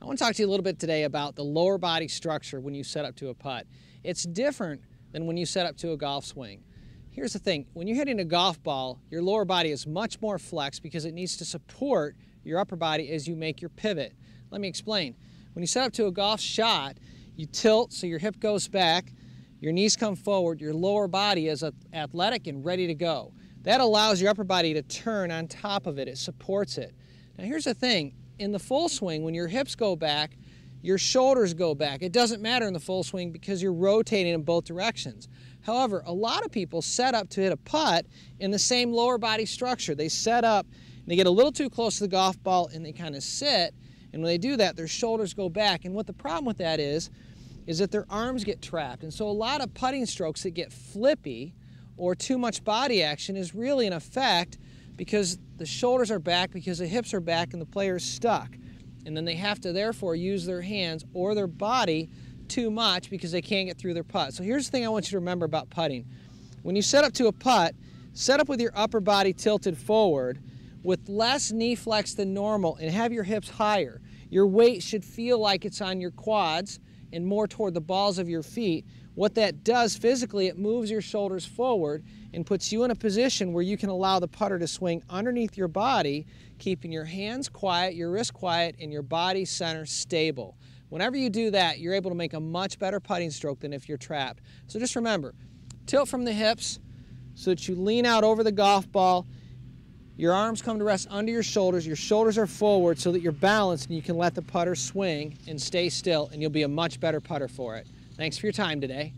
I want to talk to you a little bit today about the lower body structure when you set up to a putt. It's different than when you set up to a golf swing. Here's the thing, when you're hitting a golf ball, your lower body is much more flexed because it needs to support your upper body as you make your pivot. Let me explain. When you set up to a golf shot, you tilt so your hip goes back, your knees come forward, your lower body is athletic and ready to go. That allows your upper body to turn on top of it. It supports it. Now here's the thing, in the full swing, when your hips go back, your shoulders go back. It doesn't matter in the full swing because you're rotating in both directions. However, a lot of people set up to hit a putt in the same lower body structure. They set up, and they get a little too close to the golf ball and they kind of sit, and when they do that, their shoulders go back. And what the problem with that is, is that their arms get trapped. And so a lot of putting strokes that get flippy or too much body action is really an effect because the shoulders are back, because the hips are back, and the player's stuck. And then they have to therefore use their hands or their body too much because they can't get through their putt. So here's the thing I want you to remember about putting. When you set up to a putt, set up with your upper body tilted forward with less knee flex than normal and have your hips higher. Your weight should feel like it's on your quads and more toward the balls of your feet. What that does physically, it moves your shoulders forward and puts you in a position where you can allow the putter to swing underneath your body, keeping your hands quiet, your wrist quiet, and your body center stable. Whenever you do that, you're able to make a much better putting stroke than if you're trapped. So just remember, tilt from the hips so that you lean out over the golf ball. Your arms come to rest under your shoulders. Your shoulders are forward so that you're balanced and you can let the putter swing and stay still and you'll be a much better putter for it. Thanks for your time today.